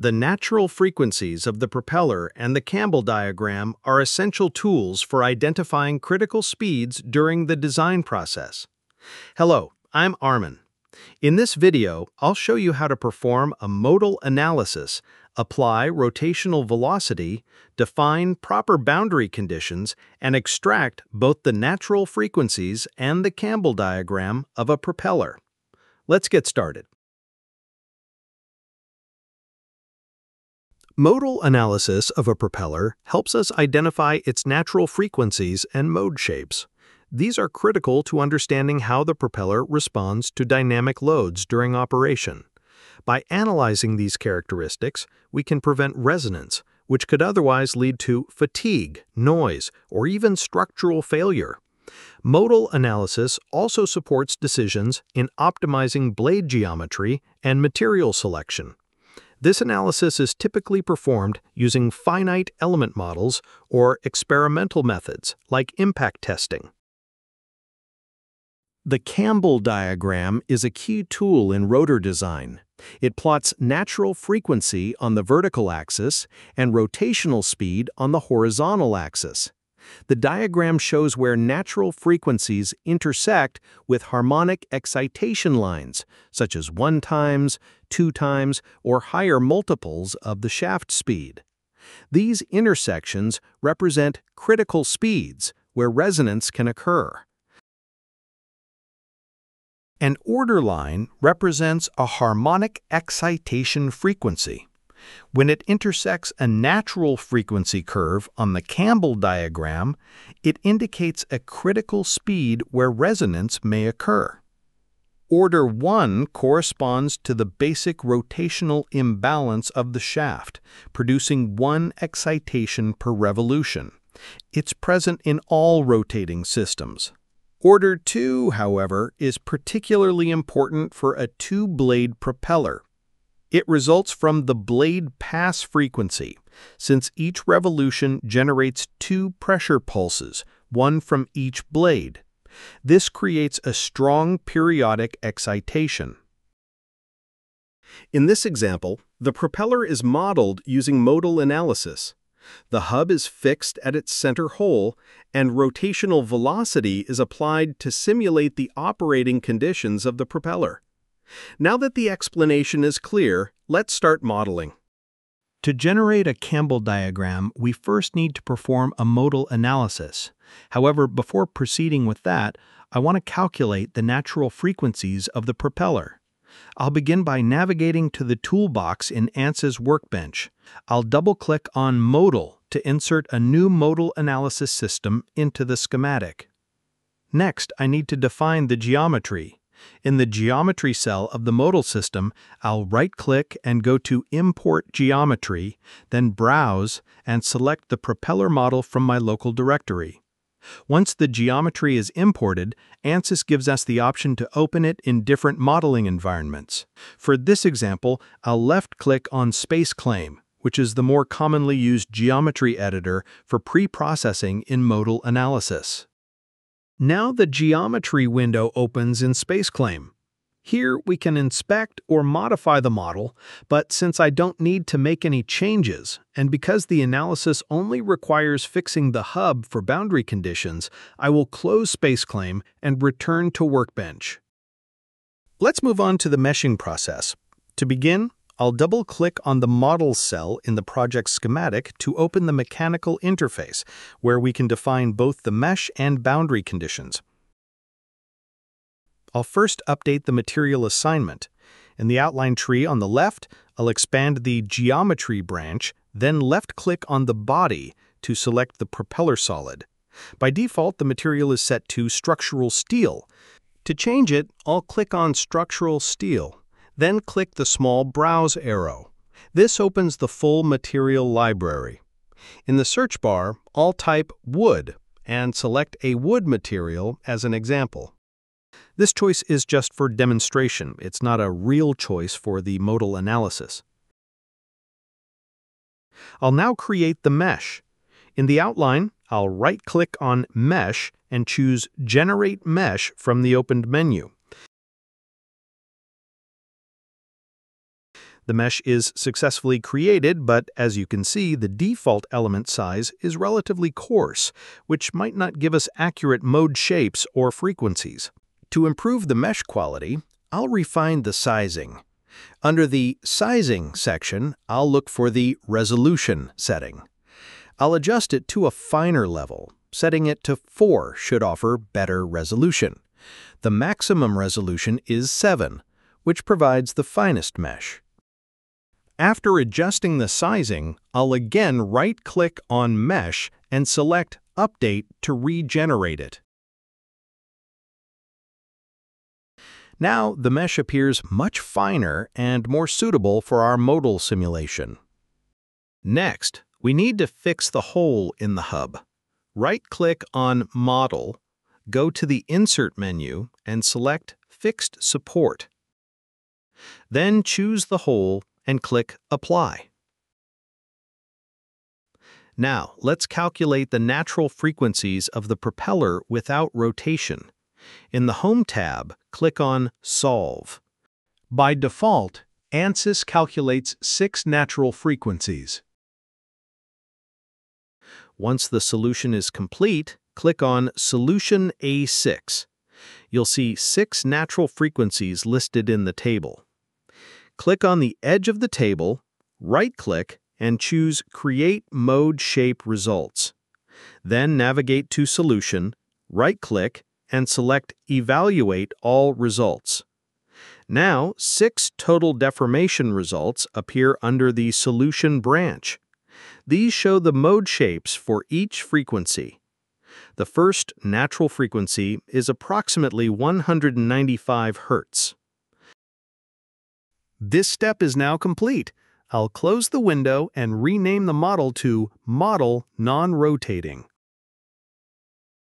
The natural frequencies of the propeller and the Campbell diagram are essential tools for identifying critical speeds during the design process. Hello, I'm Armin. In this video, I'll show you how to perform a modal analysis, apply rotational velocity, define proper boundary conditions, and extract both the natural frequencies and the Campbell diagram of a propeller. Let's get started. Modal analysis of a propeller helps us identify its natural frequencies and mode shapes. These are critical to understanding how the propeller responds to dynamic loads during operation. By analyzing these characteristics, we can prevent resonance, which could otherwise lead to fatigue, noise, or even structural failure. Modal analysis also supports decisions in optimizing blade geometry and material selection. This analysis is typically performed using finite element models or experimental methods like impact testing. The Campbell diagram is a key tool in rotor design. It plots natural frequency on the vertical axis and rotational speed on the horizontal axis. The diagram shows where natural frequencies intersect with harmonic excitation lines, such as 1 times, 2 times, or higher multiples of the shaft speed. These intersections represent critical speeds where resonance can occur. An order line represents a harmonic excitation frequency. When it intersects a natural frequency curve on the Campbell diagram, it indicates a critical speed where resonance may occur. Order 1 corresponds to the basic rotational imbalance of the shaft, producing one excitation per revolution. It's present in all rotating systems. Order 2, however, is particularly important for a two-blade propeller. It results from the blade pass frequency, since each revolution generates two pressure pulses, one from each blade. This creates a strong periodic excitation. In this example, the propeller is modeled using modal analysis. The hub is fixed at its center hole, and rotational velocity is applied to simulate the operating conditions of the propeller. Now that the explanation is clear, let's start modeling. To generate a Campbell diagram, we first need to perform a modal analysis. However, before proceeding with that, I want to calculate the natural frequencies of the propeller. I'll begin by navigating to the toolbox in ANSYS Workbench. I'll double-click on Modal to insert a new modal analysis system into the schematic. Next, I need to define the geometry. In the Geometry cell of the modal system, I'll right-click and go to Import Geometry, then Browse and select the propeller model from my local directory. Once the geometry is imported, ANSYS gives us the option to open it in different modeling environments. For this example, I'll left-click on SpaceClaim, which is the more commonly used geometry editor for pre-processing in modal analysis. Now the geometry window opens in SpaceClaim. Here we can inspect or modify the model, but since I don't need to make any changes, and because the analysis only requires fixing the hub for boundary conditions, I will close SpaceClaim and return to Workbench. Let's move on to the meshing process. To begin, I'll double-click on the Model cell in the project schematic to open the mechanical interface, where we can define both the mesh and boundary conditions. I'll first update the material assignment. In the outline tree on the left, I'll expand the Geometry branch, then left-click on the Body to select the propeller solid. By default, the material is set to Structural Steel. To change it, I'll click on Structural Steel. Then click the small Browse arrow. This opens the full material library. In the search bar, I'll type wood and select a wood material as an example. This choice is just for demonstration. It's not a real choice for the modal analysis. I'll now create the mesh. In the outline, I'll right-click on Mesh and choose Generate Mesh from the opened menu. The mesh is successfully created, but as you can see, the default element size is relatively coarse, which might not give us accurate mode shapes or frequencies. To improve the mesh quality, I'll refine the sizing. Under the Sizing section, I'll look for the Resolution setting. I'll adjust it to a finer level. Setting it to 4 should offer better resolution. The maximum resolution is 7, which provides the finest mesh. After adjusting the sizing, I'll again right-click on Mesh and select Update to regenerate it. Now the mesh appears much finer and more suitable for our modal simulation. Next, we need to fix the hole in the hub. Right-click on Model, go to the Insert menu and select Fixed Support. Then choose the hole and click Apply. Now, let's calculate the natural frequencies of the propeller without rotation. In the Home tab, click on Solve. By default, ANSYS calculates six natural frequencies. Once the solution is complete, click on Solution A6. You'll see six natural frequencies listed in the table. Click on the edge of the table, right-click, and choose Create Mode Shape Results. Then navigate to Solution, right-click, and select Evaluate All Results. Now, six total deformation results appear under the Solution branch. These show the mode shapes for each frequency. The first natural frequency is approximately 195 Hz. This step is now complete. I'll close the window and rename the model to Model Non-Rotating.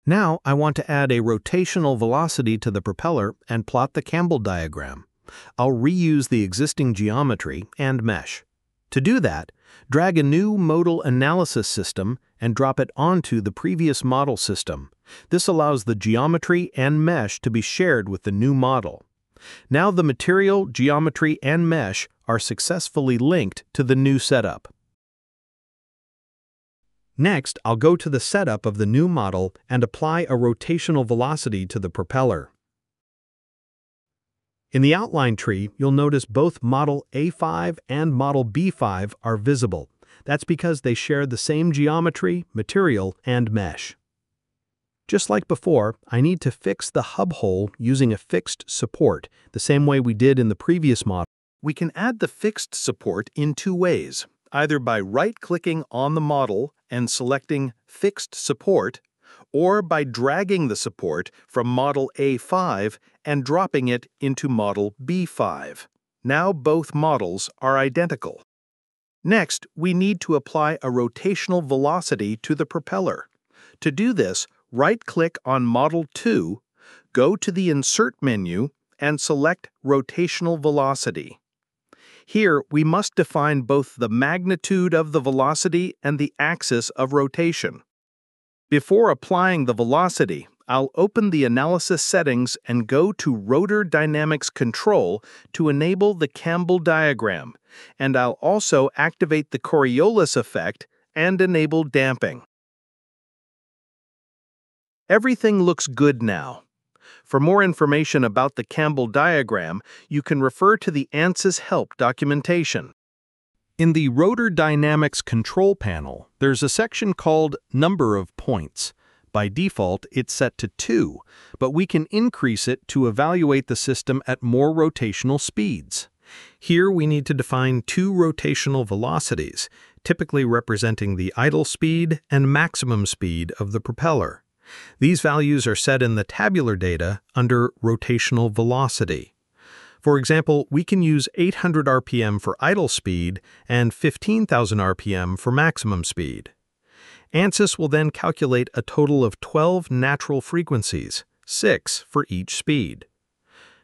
Now I want to add a rotational velocity to the propeller and plot the Campbell diagram. I'll reuse the existing geometry and mesh. To do that, drag a new modal analysis system and drop it onto the previous model system. This allows the geometry and mesh to be shared with the new model. Now the material, geometry, and mesh are successfully linked to the new setup. Next, I'll go to the setup of the new model and apply a rotational velocity to the propeller. In the outline tree, you'll notice both Model A5 and Model B5 are visible. That's because they share the same geometry, material, and mesh. Just like before, I need to fix the hub hole using a fixed support, the same way we did in the previous model. We can add the fixed support in two ways, either by right-clicking on the model and selecting Fixed Support, or by dragging the support from Model A5 and dropping it into Model B5. Now both models are identical. Next, we need to apply a rotational velocity to the propeller. To do this, right-click on Model 2, go to the Insert menu, and select Rotational Velocity. Here, we must define both the magnitude of the velocity and the axis of rotation. Before applying the velocity, I'll open the analysis settings and go to Rotor Dynamics Control to enable the Campbell diagram, and I'll also activate the Coriolis effect and enable damping. Everything looks good now. For more information about the Campbell diagram, you can refer to the ANSYS help documentation. In the Rotor Dynamics Control panel, there's a section called Number of Points. By default, it's set to 2, but we can increase it to evaluate the system at more rotational speeds. Here we need to define two rotational velocities, typically representing the idle speed and maximum speed of the propeller. These values are set in the tabular data under rotational velocity. For example, we can use 800 RPM for idle speed and 15,000 RPM for maximum speed. ANSYS will then calculate a total of 12 natural frequencies, 6 for each speed.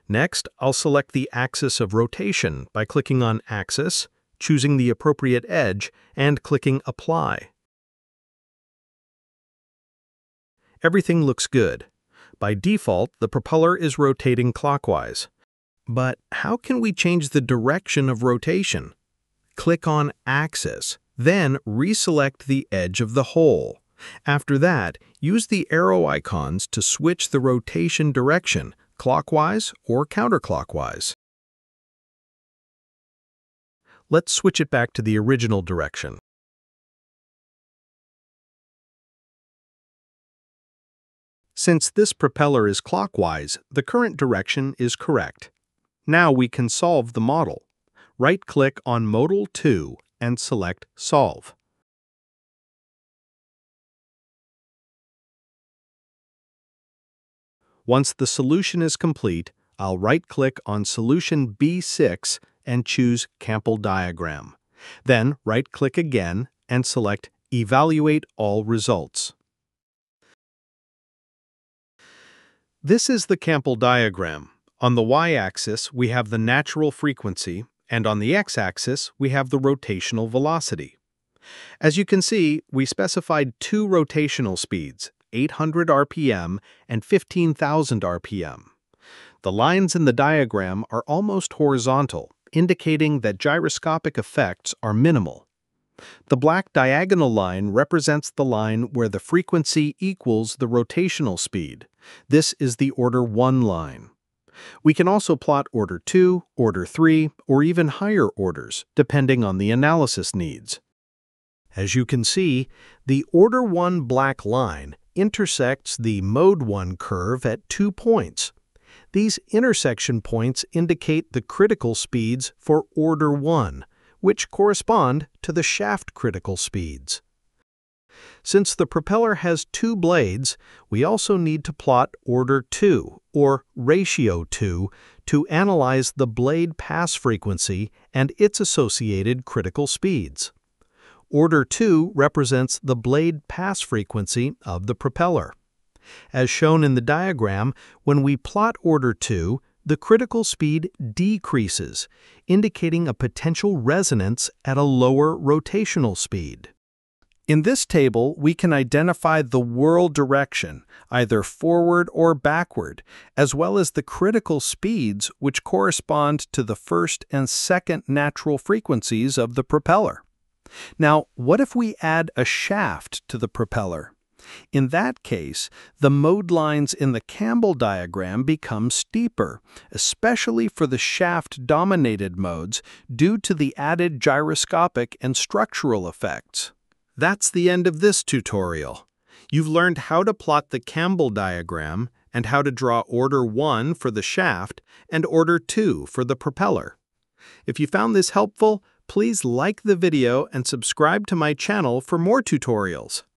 Next, I'll select the axis of rotation by clicking on Axis, choosing the appropriate edge, and clicking Apply. Everything looks good. By default, the propeller is rotating clockwise. But how can we change the direction of rotation? Click on Axis, then reselect the edge of the hole. After that, use the arrow icons to switch the rotation direction, clockwise or counterclockwise. Let's switch it back to the original direction. Since this propeller is clockwise, the current direction is correct. Now we can solve the model. Right-click on Model 2 and select Solve. Once the solution is complete, I'll right-click on Solution B6 and choose Campbell Diagram. Then right-click again and select Evaluate All Results. This is the Campbell diagram. On the y-axis, we have the natural frequency, and on the x-axis, we have the rotational velocity. As you can see, we specified two rotational speeds, 800 RPM and 15,000 RPM. The lines in the diagram are almost horizontal, indicating that gyroscopic effects are minimal. The black diagonal line represents the line where the frequency equals the rotational speed. This is the order 1 line. We can also plot order 2, order 3, or even higher orders, depending on the analysis needs. As you can see, the order 1 black line intersects the mode 1 curve at two points. These intersection points indicate the critical speeds for order 1, which correspond to the shaft critical speeds. Since the propeller has two blades, we also need to plot order 2, or ratio 2, to analyze the blade pass frequency and its associated critical speeds. Order 2 represents the blade pass frequency of the propeller. As shown in the diagram, when we plot order 2, the critical speed decreases, indicating a potential resonance at a lower rotational speed. In this table, we can identify the whirl direction, either forward or backward, as well as the critical speeds which correspond to the first and second natural frequencies of the propeller. Now, what if we add a shaft to the propeller? In that case, the mode lines in the Campbell diagram become steeper, especially for the shaft-dominated modes due to the added gyroscopic and structural effects. That's the end of this tutorial. You've learned how to plot the Campbell diagram and how to draw order 1 for the shaft and order 2 for the propeller. If you found this helpful, please like the video and subscribe to my channel for more tutorials.